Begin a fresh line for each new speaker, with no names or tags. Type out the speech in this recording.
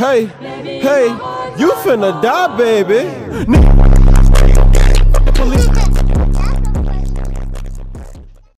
Hey, hey, you finna die, baby.